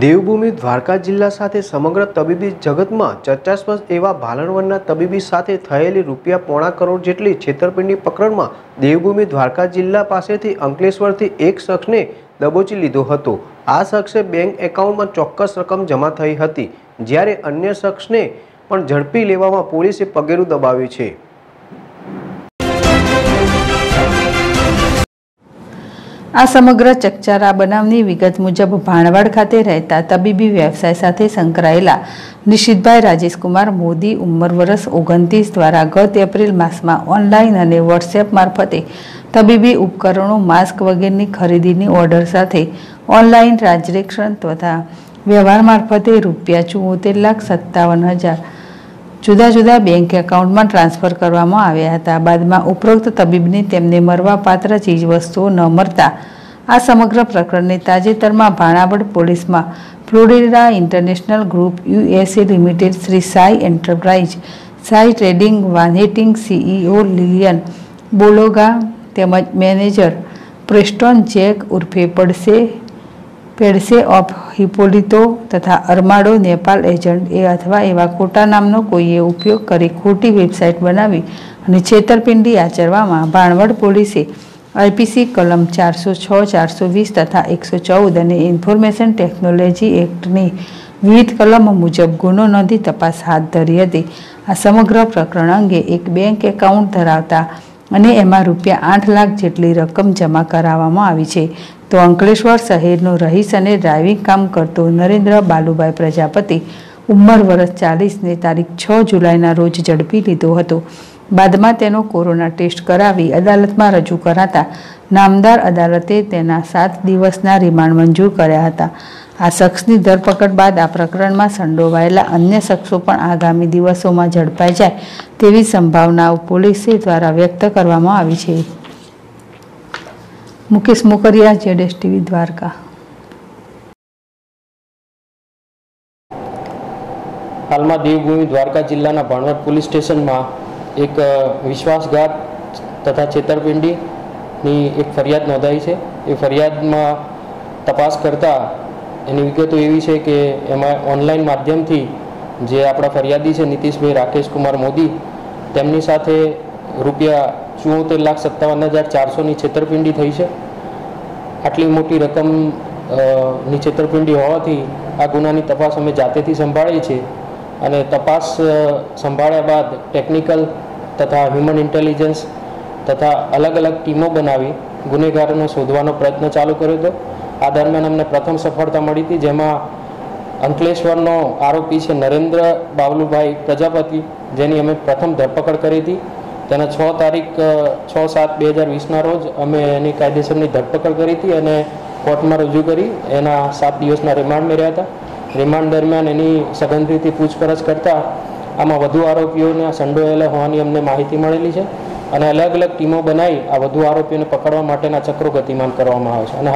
દેવભૂમિ દ્વારકા જિલ્લા સાથે સમગ્ર તબીબી જગતમાં ચર્ચાસ્પદ એવા ભાલણવનના તબીબી સાથે થયેલી રૂપિયા પોણા કરોડ જેટલી છેતરપિંડી પ્રકરણમાં દેવભૂમિ દ્વારકા જિલ્લા પાસેથી અંકલેશ્વરથી એક શખ્સને દબોચી લીધો હતો. આ શખ્સે બેંક એકાઉન્ટમાં ચોક્કસ રકમ જમા થઈ હતી, જ્યારે અન્ય શખ્સને પણ ઝડપી લેવામાં પોલીસે પગેરું દબાવ્યું છે. આ સમગ્ર ચકચારા બનાવની વિગત મુજબ ભાણવાડ ખાતે રહેતા તબીબી વ્યવસાય સાથે સંકળાયેલા નિશિતભાઈ રાજેશકુમાર મોદી ઉંમર વર્ષ ઓગણત્રીસ દ્વારા ગત એપ્રિલ માસમાં ઓનલાઈન અને વોટ્સએપ મારફતે તબીબી ઉપકરણો, માસ્ક વગેરેની ખરીદીની ઓર્ડર સાથે ઓનલાઈન ટ્રાન્ઝેક્શન તથા વ્યવહાર મારફતે રૂપિયા ચુંવોતેર લાખ સત્તાવન હજાર જુદા જુદા બેંક એકાઉન્ટમાં ટ્રાન્સફર કરવામાં આવ્યા હતા. બાદમાં ઉપરોક્ત તબીબને તેમને મરવાપાત્ર ચીજવસ્તુઓ ન મળતા આ સમગ્ર પ્રકરણને તાજેતરમાં ભાણાવડ પોલીસમાં Florida International Group USA Limited Shri Sai enterprise, Sai trading વાનેટિંગ CEO Lillian Bologa તેમજ મેનેજર પ્રેસ્ટોન ચેક ઉર્ફે પડસે પેડસે ઓફ હિપોલિતો તથા અરમાડો નેપાલ એજન્ટ એ અથવા એવા ખોટા નામનો કોઈએ ઉપયોગ કરી ખોટી વેબસાઇટ બનાવી અને છેતરપિંડી આચરવામાં ભાણવડ પોલીસે આઈપીસી કલમ ચારસો છ, ચારસો વીસ તથા એકસો ચૌદ અને ઇન્ફોર્મેશન ટેકનોલોજી એક્ટની વિવિધ કલમો મુજબ ગુનો નોંધી તપાસ હાથ ધરી હતી. આ સમગ્ર પ્રકરણ અંગે એક બેંક એકાઉન્ટ ધરાવતા અને એમાં રૂપિયા આઠ લાખ જેટલી રકમ જમા કરાવવામાં આવી છે. તો અંકલેશ્વર શહેરનો રહીશ અને ડ્રાઇવિંગ કામ કરતો નરેન્દ્ર બાલુભાઈ પ્રજાપતિ ઉંમર વર્ષ ચાલીસને તારીખ છ જુલાઈના રોજ ઝડપી લીધો હતો. બાદમાં તેનો કોરોના ટેસ્ટ કરાવી અદાલતમાં રજૂ કરાતા નામદાર અદાલતે તેના સાત દિવસના રિમાન્ડ મંજૂર કર્યા હતા. આ શખ્સની ધરપકડ બાદ આ પ્રકરણમાં સંડોવાયેલા અન્ય શખ્સો પણ આગામી દિવસોમાં ઝડપાઈ જાય તેવી સંભાવનાઓ પોલીસે દ્વારા વ્યક્ત કરવામાં આવી છે. મુકેશ મોકરિયા જેડેશ ટીવી, દ્વારકા. હાલમાં દેવભૂમિ દ્વારકા જિલ્લાના ભાણવડ પોલીસ સ્ટેશનમાં એક વિશ્વાસઘાત તથા છેતરપિંડીની એક ફરિયાદ નોંધાઈ છે. એ ફરિયાદમાં તપાસ કરતા એની વિગતો એવી છે કે એમાં ઓનલાઈન માધ્યમથી જે આપણા ફરિયાદી છે નીતિશભાઈ રાકેશ કુમાર મોદી, તેમની સાથે રૂપિયા ચુંવોતેર લાખ સત્તાવન હજાર ચારસોની છેતરપિંડી થઈ છે. આટલી મોટી રકમની છેતરપિંડી હોવાથી આ ગુનાની તપાસ અમે જાતેથી સંભાળીએ છીએ અને તપાસ સંભાળ્યા બાદ ટેકનિકલ તથા હ્યુમન ઇન્ટેલિજન્સ તથા અલગ અલગ ટીમો બનાવી ગુનેગારોને શોધવાનો પ્રયત્ન ચાલુ કર્યો હતો. આ દરમિયાન અમને પ્રથમ સફળતા મળી હતી, જેમાં અંકલેશ્વરનો આરોપી છે નરેન્દ્ર બાવલુભાઈ પ્રજાપતિ, જેની અમે પ્રથમ ધરપકડ કરી હતી. તેના છ તારીખ છ સાત બે હજાર વીસના રોજ અમે એની કાયદેસરની ધરપકડ કરી હતી અને કોર્ટમાં રજૂ કરી. એના સાત દિવસના રિમાન્ડ મેળવ્યા હતા. રિમાન્ડ દરમિયાન એની સઘનરીથી પૂછપરછ કરતા આમાં વધુ આરોપીઓને સંડોવાયેલા હોવાની અમને માહિતી મળેલી છે. અને અલગ અલગ ટીમો બનાવી આ વધુ આરોપીઓને પકડવા માટેના ચક્રો ગતિમાન કરવામાં આવે છે. અને